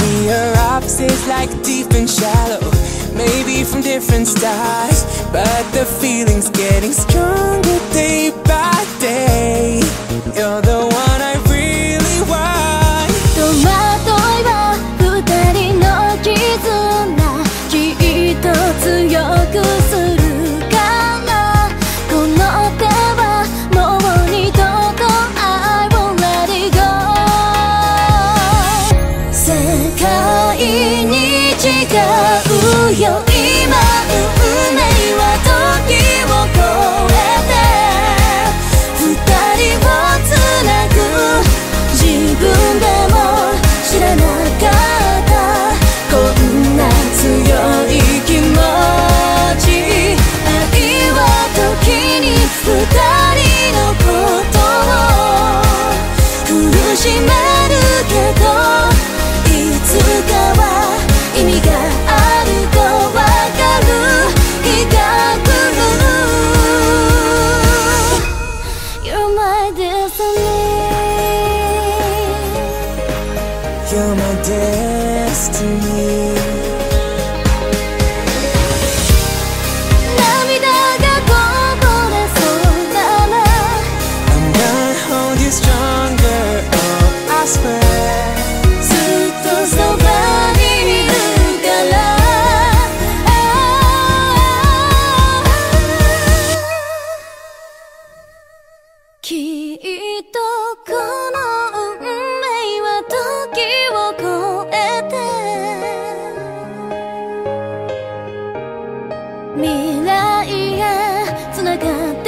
We are opposites like deep and shallow Maybe from different stars But the feeling's getting stronger day by day. You're the you're my destiny. 未来へ繋がって